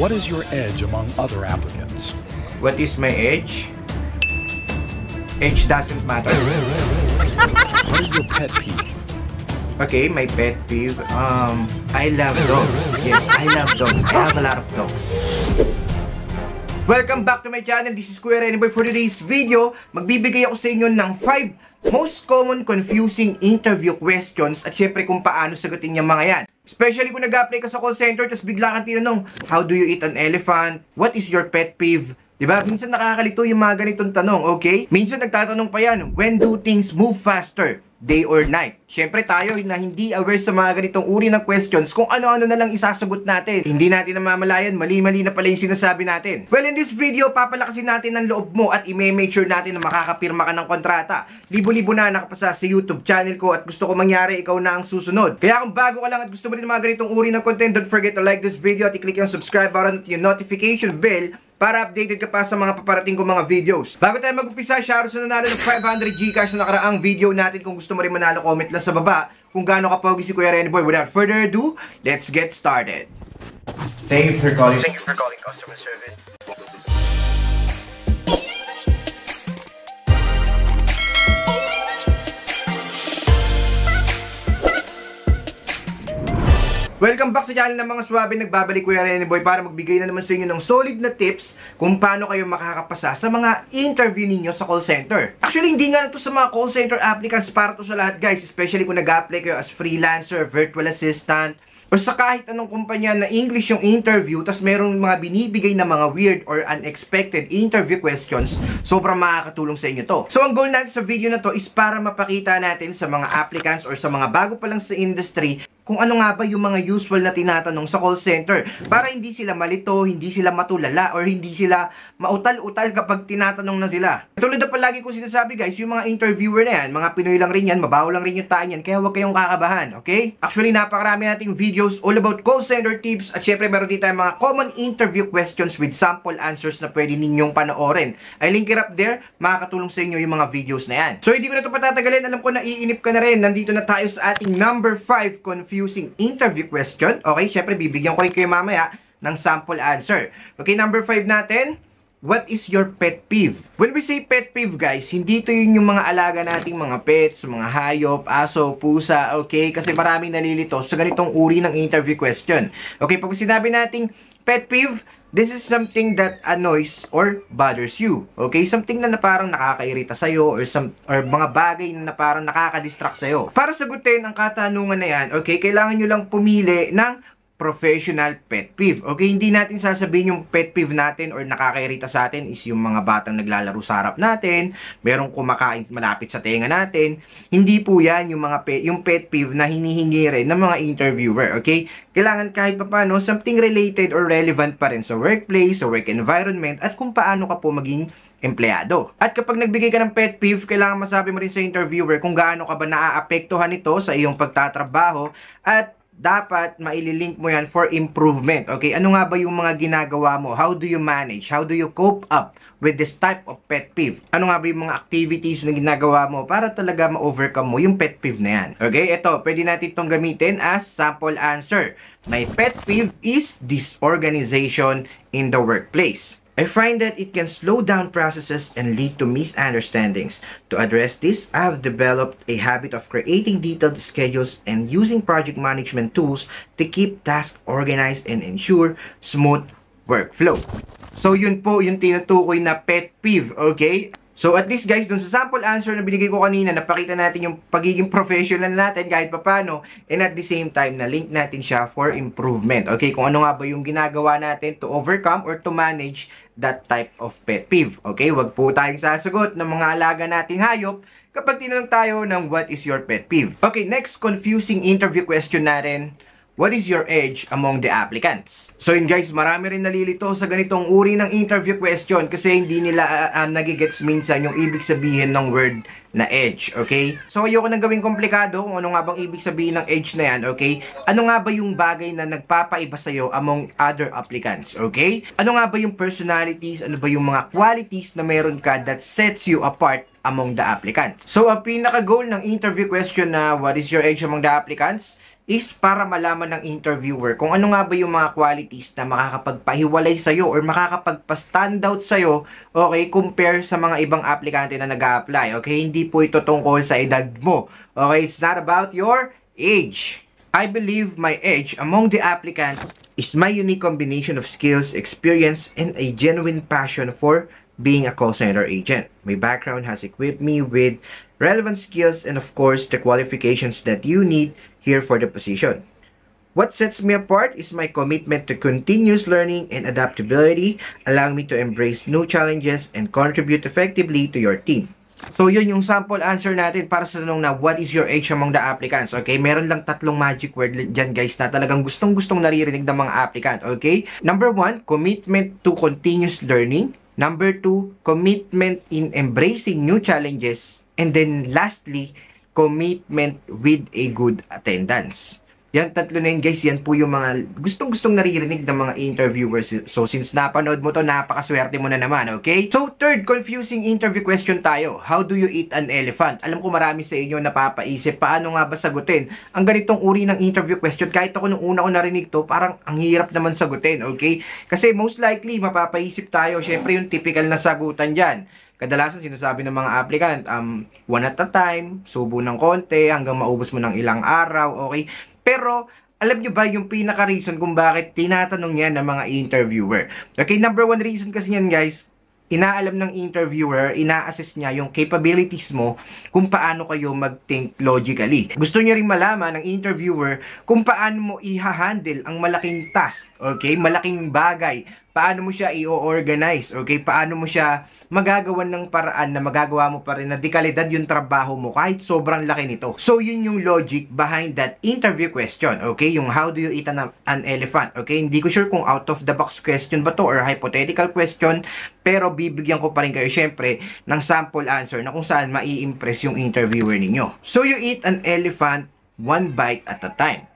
What is your edge among other applicants? What is my age? Age doesn't matter. What is your pet peeve? Okay, my pet peeve. Um, I love dogs. Yes, I love dogs. I have a lot of dogs. Welcome back to my channel. This is Kuya Renny Boy. For today's video, magbibigay ako sa inyo ng 5 most common confusing interview questions at syempre kung paano sagutin yung mga yan. Especially kung nag-apply ka sa call center tapos bigla kang tinanong, how do you eat an elephant? What is your pet peeve? Diba? Minsan nakakalito yung mga ganitong tanong, okay? Minsan nagtatanong pa yan, when do things move faster? Day or night? Siyempre tayo na hindi aware sa mga ganitong uri ng questions kung ano-ano na lang isasagot natin. Hindi natin namamalayan, mali-mali na pala yung sinasabi natin. Well, in this video, papalakasin natin ang loob mo at i-make sure natin na makakapirma ka ng kontrata. Libo-libo na nakapasa sa YouTube channel ko at gusto ko mangyari ikaw na ang susunod. Kaya kung bago ka lang at gusto mo rin mga ganitong uri ng content, don't forget to like this video at i-click yung subscribe button at yung notification bell para updated ka pa sa mga paparating kong mga videos. Bago tayo mag-umpisa, shoutout sa nanalo ng 500 Gcash na nakaraang video natin. Kung gusto mo rin manalo, comment lang sa baba kung gaano kapogi si Kuya Renny Boy. Without further ado, let's get started. Thank you for calling. Thank you for calling customer service. Welcome back sa channel ng mga swabe. Nagbabalik Kuya Rene Boy para magbigay na naman sa inyo ng solid na tips kung paano kayo makakapasa sa mga interview ninyo sa call center. Actually, hindi nga to sa mga call center applicants para to sa lahat guys. Especially kung nag-apply kayo as freelancer, virtual assistant, o sa kahit anong kumpanya na English yung interview, tas merong mga binibigay na mga weird or unexpected interview questions, sobrang makakatulong sa inyo to. So, ang goal natin sa video na to is para mapakita natin sa mga applicants or sa mga bago pa lang sa industry kung ano nga ba yung mga usual na tinatanong sa call center para hindi sila malito, hindi sila matulala, or hindi sila mautal-utal kapag tinatanong na sila. Tulad na palagi kong sinasabi guys, yung mga interviewer na yan, mga Pinoy lang rin yan, mabaho lang rin yung taan yan, kaya huwag kayong kakabahan, okay? Actually, napakarami nating videos all about call center tips at syempre meron din tayong mga common interview questions with sample answers na pwede ninyong panoorin. I link it up there, makakatulong sa inyo yung mga videos na yan. So, hindi ko na ito patatagalin, alam ko na iinip ka na rin, nandito na tayo sa ating number 5 confused using interview question. Okay, syempre bibigyan ko rin kayo mamaya ng sample answer. Okay, number 5 natin. What is your pet peeve? When we say pet peeve guys, hindi to yun yung mga alaga nating mga pets, mga hayop, aso, pusa, okay? Kasi maraming nalilito sa ganitong uri ng interview question. Okay, pag sinabi nating pet peeve, this is something that annoys or bothers you. Okay? Something na, na parang nakakairita sa'yo or, some, or mga bagay na, na parang nakaka-distract sa'yo. Para sagutin ang katanungan na yan, okay, kailangan nyo lang pumili ng professional pet peeve. Okay, hindi natin sasabihin yung pet peeve natin or nakakairita sa atin is yung mga batang naglalaro sa harap natin, merong kumakain malapit sa tenga natin. Hindi po yan yung mga pet, yung pet peeve na hinihingi rin ng mga interviewer. Okay, kailangan kahit pa paano something related or relevant pa rin sa workplace, sa work environment, at kung paano ka po maging empleyado. At kapag nagbigay ka ng pet peeve, kailangan masabi mo rin sa interviewer kung gaano ka ba naaapektuhan ito sa iyong pagtatrabaho at dapat maililink mo yan for improvement. Okay, ano nga ba yung mga ginagawa mo? How do you manage? How do you cope up with this type of pet peeve? Ano nga ba yung mga activities na ginagawa mo para talaga ma-overcome mo yung pet peeve na yan? Okay, ito, pwede natin itong gamitin as sample answer. My pet peeve is disorganization in the workplace. I find that it can slow down processes and lead to misunderstandings. To address this, I have developed a habit of creating detailed schedules and using project management tools to keep tasks organized and ensure smooth workflow. So yun po yung tinutukoy na pet peeve, okay? So at least guys, dun sa sample answer na binigay ko kanina, napakita natin yung pagiging professional natin kahit papano and at the same time na link natin siya for improvement. Okay, kung ano nga ba yung ginagawa natin to overcome or to manage that type of pet peeve. Okay, wag po tayong sasagot ng mga alaga nating hayop kapag tinanong tayo ng what is your pet peeve. Okay, next confusing interview question natin What is your age among the applicants? So yun guys, marami rin nalilito sa ganitong uri ng interview question kasi hindi nila uh, nagigets minsan yung ibig sabihin ng word na age, okay? So ayoko nang gawing komplikado kung ano nga bang ibig sabihin ng age na yan, okay? Ano nga ba yung bagay na nagpapaiba sa'yo among other applicants, okay? Ano nga ba yung personalities, ano ba yung mga qualities na meron ka that sets you apart among the applicants? So ang pinaka-goal ng interview question na what is your age among the applicants? is para malaman ng interviewer kung ano nga ba yung mga qualities na makakapagpahiwalay sa'yo or makakapagpa-standout sa'yo, okay, compare sa mga ibang aplikante na nag apply Okay, hindi po ito tungkol sa edad mo. Okay, it's not about your age. I believe my age among the applicants is my unique combination of skills, experience, and a genuine passion for being a call center agent. My background has equipped me with relevant skills and of course the qualifications that you need here for the position. What sets me apart is my commitment to continuous learning and adaptability, allowing me to embrace new challenges and contribute effectively to your team. So, yun yung sample answer natin para sa tanong na what is your age among the applicants, okay? Meron lang tatlong magic word dyan, guys, na talagang gustong-gustong naririnig ng mga applicant, okay? Number one, commitment to continuous learning. Number two, commitment in embracing new challenges. And then, lastly, commitment with a good attendance. Yan tatlo na yun guys, yan po yung mga gustong-gustong naririnig ng mga interviewers. So since napanood mo to, napakaswerte mo na naman, okay? So third confusing interview question tayo. How do you eat an elephant? Alam ko marami sa inyo napapaisip, paano nga ba sagutin? Ang ganitong uri ng interview question, kahit ako nung una ko narinig to, parang ang hirap naman sagutin, okay? Kasi most likely, mapapaisip tayo, syempre yung typical na sagutan dyan kadalasan sinasabi ng mga applicant, um, one at a time, subo ng konti, hanggang maubos mo ng ilang araw, okay? Pero, alam nyo ba yung pinaka-reason kung bakit tinatanong yan ng mga interviewer? Okay, number one reason kasi yan guys, inaalam ng interviewer, ina-assess niya yung capabilities mo kung paano kayo mag-think logically. Gusto niya rin malaman ng interviewer kung paano mo i-handle ang malaking task, okay? Malaking bagay paano mo siya i-organize, okay? Paano mo siya magagawan ng paraan na magagawa mo pa rin na dekalidad yung trabaho mo kahit sobrang laki nito. So, yun yung logic behind that interview question, okay? Yung how do you eat an, an elephant, okay? Hindi ko sure kung out of the box question ba to or hypothetical question, pero bibigyan ko pa rin kayo syempre ng sample answer na kung saan mai-impress yung interviewer ninyo. So, you eat an elephant one bite at a time.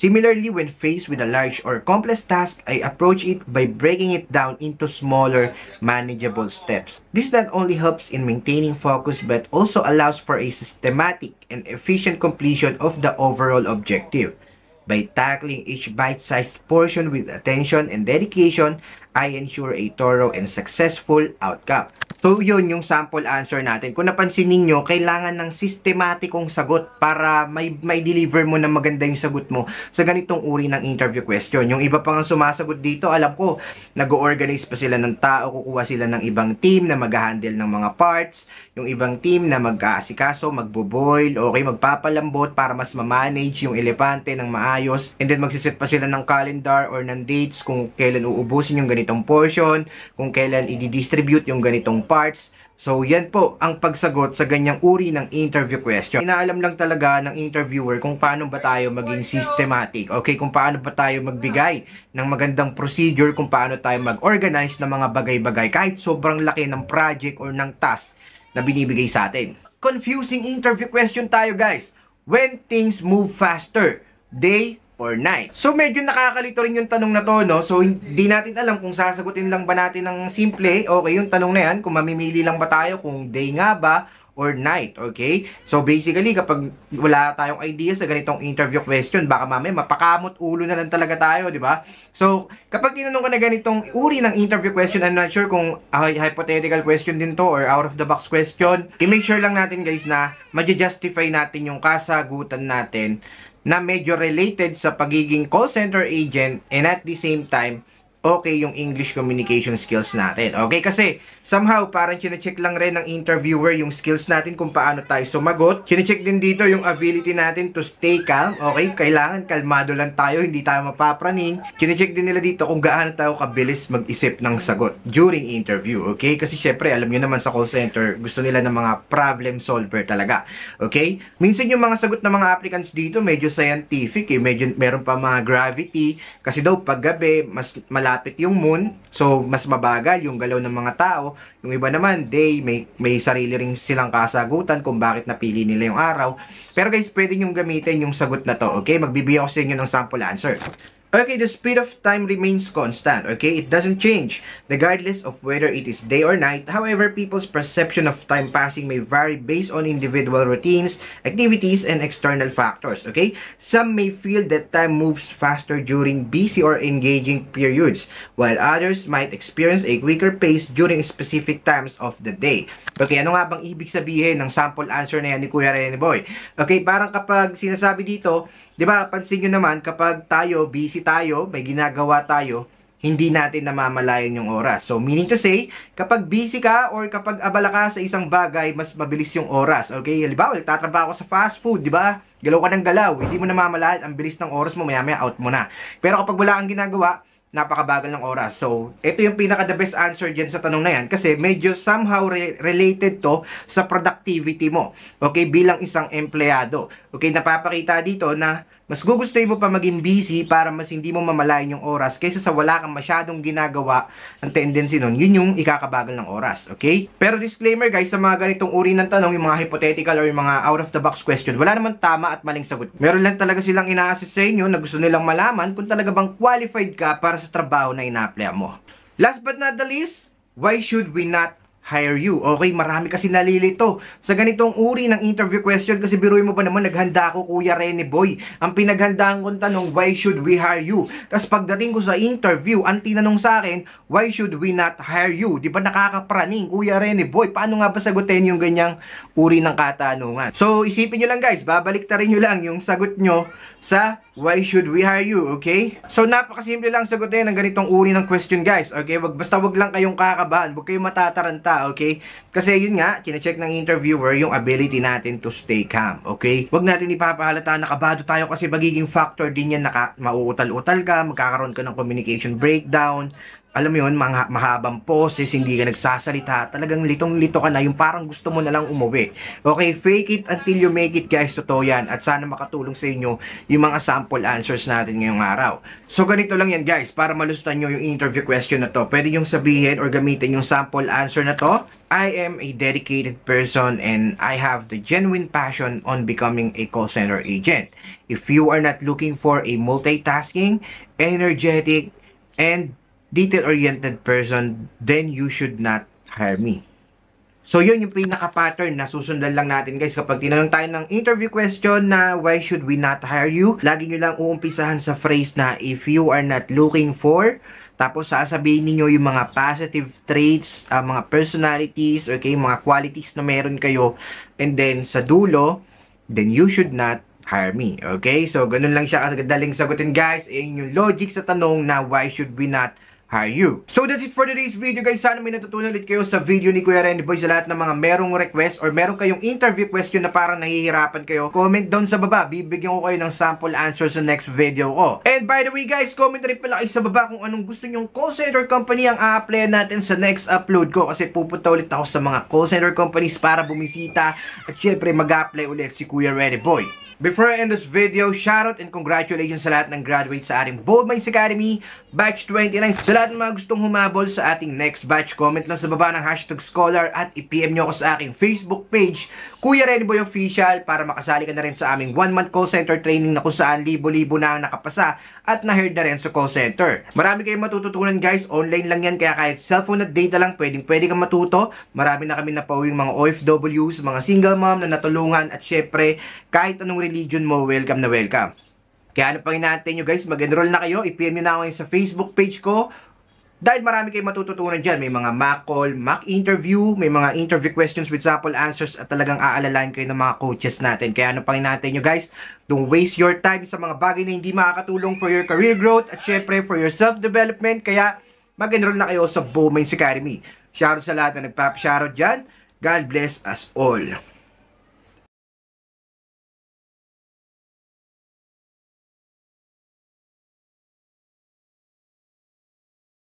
Similarly, when faced with a large or complex task, I approach it by breaking it down into smaller, manageable steps. This not only helps in maintaining focus but also allows for a systematic and efficient completion of the overall objective. By tackling each bite-sized portion with attention and dedication, I ensure a thorough and successful outcome. So, yun yung sample answer natin. Kung napansin ninyo, kailangan ng sistematikong sagot para may, may deliver mo na maganda yung sagot mo sa ganitong uri ng interview question. Yung iba pang sumasagot dito, alam ko, nag-organize pa sila ng tao, kukuha sila ng ibang team na mag-handle ng mga parts, yung ibang team na mag-aasikaso, magbo-boil, okay, magpapalambot para mas ma-manage yung elepante ng maayos, and then magsiset pa sila ng calendar or ng dates kung kailan uubusin yung ganitong portion, kung kailan i-distribute yung ganitong parts. So, yan po ang pagsagot sa ganyang uri ng interview question. Inaalam lang talaga ng interviewer kung paano ba tayo maging systematic. Okay, kung paano ba tayo magbigay ng magandang procedure, kung paano tayo mag-organize ng mga bagay-bagay kahit sobrang laki ng project or ng task na binibigay sa atin. Confusing interview question tayo guys. When things move faster, day or night. So medyo nakakalito rin yung tanong na to, no? So hindi natin alam kung sasagutin lang ba natin ng simple, okay, yung tanong na yan, kung mamimili lang ba tayo kung day nga ba or night, okay? So basically, kapag wala tayong idea sa ganitong interview question, baka mamaya mapakamot ulo na lang talaga tayo, di ba? So, kapag tinanong ka na ganitong uri ng interview question, I'm not sure kung uh, hypothetical question din to or out of the box question, i-make sure lang natin guys na ma-justify natin yung kasagutan natin na medyo related sa pagiging call center agent and at the same time okay yung English communication skills natin. Okay, kasi somehow parang chinecheck lang rin ng interviewer yung skills natin kung paano tayo sumagot. Chinecheck din dito yung ability natin to stay calm. Okay, kailangan kalmado lang tayo, hindi tayo mapapraning. Chinecheck din nila dito kung gaano tayo kabilis mag-isip ng sagot during interview. Okay, kasi syempre alam niyo naman sa call center, gusto nila ng mga problem solver talaga. Okay, minsan yung mga sagot ng mga applicants dito medyo scientific eh, medyo meron pa mga gravity kasi daw pag gabi mas malaki malapit yung moon, so mas mabagal yung galaw ng mga tao. Yung iba naman, day, may, may sarili ring silang kasagutan kung bakit napili nila yung araw. Pero guys, pwede nyo gamitin yung sagot na to, okay? Magbibigay ako sa inyo ng sample answer. Okay, the speed of time remains constant, okay? It doesn't change, regardless of whether it is day or night. However, people's perception of time passing may vary based on individual routines, activities, and external factors, okay? Some may feel that time moves faster during busy or engaging periods, while others might experience a quicker pace during specific times of the day. Okay, ano nga bang ibig sabihin ng sample answer na yan ni Kuya Rene Boy? Okay, parang kapag sinasabi dito, di ba, pansin nyo naman, kapag tayo, busy tayo, may ginagawa tayo, hindi natin namamalayan yung oras. So, meaning to say, kapag busy ka or kapag abala ka sa isang bagay, mas mabilis yung oras. Okay? Halimbawa, nagtatrabaho ka sa fast food, di ba? Galaw ka ng galaw, hindi mo namamalayan, ang bilis ng oras mo, maya-maya out mo na. Pero kapag wala kang ginagawa, napakabagal ng oras. So, ito yung pinaka the best answer dyan sa tanong na yan kasi medyo somehow re- related to sa productivity mo. Okay, bilang isang empleyado. Okay, napapakita dito na mas gugustuhin mo pa maging busy para mas hindi mo mamalayan yung oras kaysa sa wala kang masyadong ginagawa ang tendency nun, yun yung ikakabagal ng oras, okay? Pero disclaimer guys, sa mga ganitong uri ng tanong, yung mga hypothetical or yung mga out of the box question, wala naman tama at maling sagot. Meron lang talaga silang ina-assess sa inyo na gusto nilang malaman kung talaga bang qualified ka para sa trabaho na ina-apply mo. Last but not the least, why should we not hire you. Okay, marami kasi nalilito sa ganitong uri ng interview question kasi biruin mo ba naman naghanda ako Kuya Rene Boy. Ang pinaghandaan kong tanong, why should we hire you? Tapos pagdating ko sa interview, ang tinanong sa akin, why should we not hire you? Di ba nakakapraning Kuya Rene Boy? Paano nga ba sagutin yung ganyang uri ng katanungan? So isipin nyo lang guys, babalik ta nyo lang yung sagot nyo sa why should we hire you, okay? So napakasimple lang sagutin ng ganitong uri ng question guys, okay? Wag basta wag lang kayong kakabahan, wag kayong matataranta, okay? Kasi yun nga, chinecheck ng interviewer yung ability natin to stay calm, okay? Wag natin ipapahalata na kabado tayo kasi magiging factor din yan na mauutal-utal ka, magkakaroon ka ng communication breakdown, alam mo yun, mga mahabang poses, hindi ka nagsasalita, talagang litong-lito ka na, yung parang gusto mo na lang umuwi. Okay, fake it until you make it guys, totoo yan. At sana makatulong sa inyo yung mga sample answers natin ngayong araw. So ganito lang yan guys, para malusutan nyo yung interview question na to. Pwede yung sabihin or gamitin yung sample answer na to. I am a dedicated person and I have the genuine passion on becoming a call center agent. If you are not looking for a multitasking, energetic, and detail-oriented person, then you should not hire me. So, yun yung pinaka-pattern na susundan lang natin guys. Kapag tinanong tayo ng interview question na why should we not hire you, lagi nyo lang uumpisahan sa phrase na if you are not looking for, tapos sasabihin niyo yung mga positive traits, uh, mga personalities, okay, mga qualities na meron kayo. And then sa dulo, then you should not hire me. Okay? So, ganun lang siya kadaling sagutin guys. Ayun yung logic sa tanong na why should we not hire you. So that's it for today's video guys. Sana may natutunan ulit kayo sa video ni Kuya Randy Boy sa lahat ng mga merong request or meron kayong interview question na parang nahihirapan kayo. Comment down sa baba. Bibigyan ko kayo ng sample answer sa next video ko. And by the way guys, comment rin pala kayo sa baba kung anong gusto nyong call center company ang a-apply natin sa next upload ko kasi pupunta ulit ako sa mga call center companies para bumisita at syempre mag-apply ulit si Kuya Randy Boy. Before I end this video, shoutout and congratulations sa lahat ng graduates sa ating Bold Minds Academy Batch 29. Sa lahat ng mga gustong humabol sa ating next batch, comment lang sa baba ng hashtag scholar at i-PM nyo ako sa aking Facebook page, Kuya Renny Boy Official, para makasali ka na rin sa aming one-month call center training na kung saan libo-libo na ang nakapasa at na-heard na rin sa call center. Marami kayong matututunan guys, online lang yan, kaya kahit cellphone at data lang, pwedeng pwede kang matuto. Marami na kami napauwing mga OFWs, mga single mom na natulungan at syempre, kahit anong religion mo, welcome na welcome. Kaya ano pang inaantay nyo guys, mag-enroll na kayo. I-PM nyo na ako sa Facebook page ko. Dahil marami kayong matututunan dyan. May mga mock call, mock interview, may mga interview questions with sample answers at talagang aalalahan kayo ng mga coaches natin. Kaya ano pang inaantay nyo guys, don't waste your time sa mga bagay na hindi makakatulong for your career growth at syempre for your self-development. Kaya mag-enroll na kayo sa Bowmines Academy. Shoutout sa lahat na nagpap-shoutout dyan. God bless us all.